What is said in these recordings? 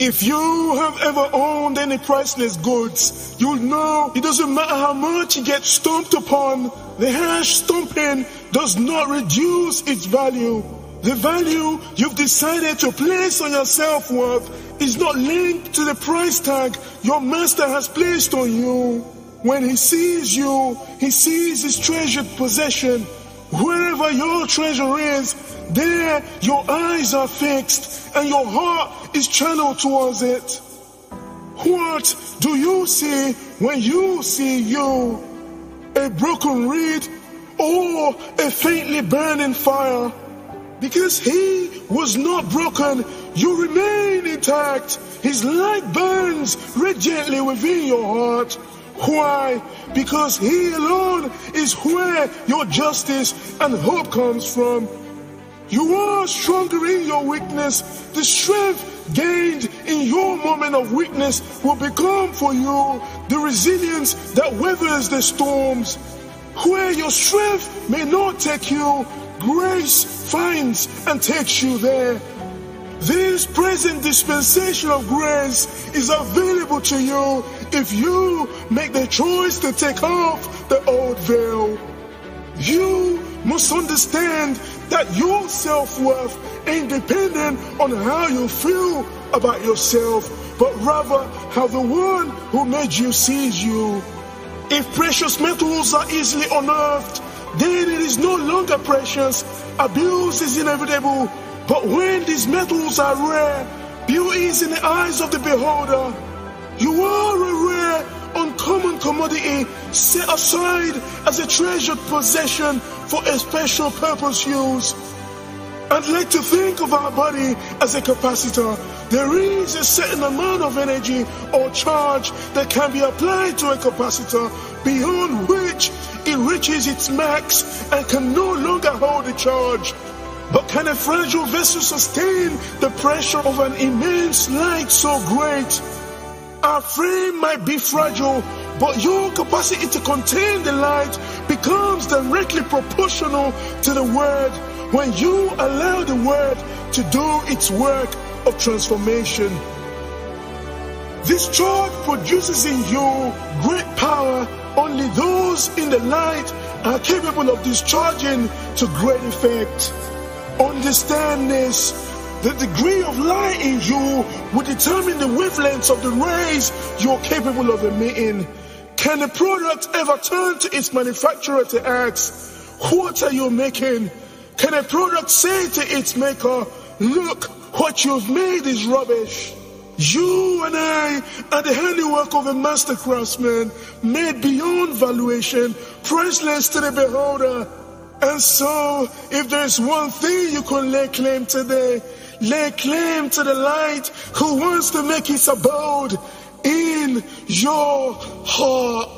If you have ever owned any priceless goods, you'll know it doesn't matter how much you get stomped upon, the harsh stomping does not reduce its value. The value you've decided to place on your self worth is not linked to the price tag your master has placed on you. When he sees you, he sees his treasured possession. Wherever your treasure is, there your eyes are fixed and your heart is channeled towards it. What do you see when you see you? A broken reed or a faintly burning fire? Because he was not broken, you remain intact. His light burns radiantly within your heart. Why? Because he alone is where your justice and hope comes from. You are stronger in your weakness. The strength gained in your moment of weakness will become for you the resilience that weathers the storms. Where your strength may not take you, grace finds and takes you there. This present dispensation of grace is available to you if you make the choice to take off the old veil. You must understand that your self worth ain't dependent on how you feel about yourself, but rather how the one who made you sees you. If precious metals are easily unearthed, then it is no longer precious. Abuse is inevitable. But when these metals are rare, beauty is in the eyes of the beholder. You are a rare, uncommon commodity set aside as a treasured possession for a special purpose use. I'd like to think of our body as a capacitor. There is a certain amount of energy or charge that can be applied to a capacitor beyond which it reaches its max and can no longer hold the charge. But can a fragile vessel sustain the pressure of an immense light so great? Our frame might be fragile, but your capacity to contain the light becomes directly proportional to the word when you allow the word to do its work of transformation. This charge produces in you great power. Only those in the light are capable of discharging to great effect. Understand this the degree of light in you will determine the wavelengths of the rays you're capable of emitting. Can a product ever turn to its manufacturer to ask, What are you making? Can a product say to its maker, Look, what you've made is rubbish? You and I are the handiwork of a master craftsman, made beyond valuation, priceless to the beholder. And so, if there's one thing you can lay claim today, lay claim to the light who wants to make his abode in your heart.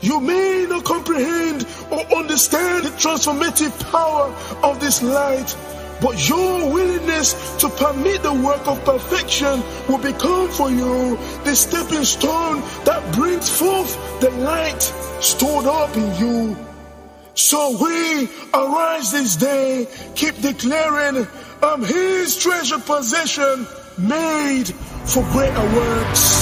You may not comprehend or understand the transformative power of this light, but your willingness to permit the work of perfection will become for you the stepping stone that brings forth the light stored up in you. So we arise this day, keep declaring I'm his treasure possession made for greater works.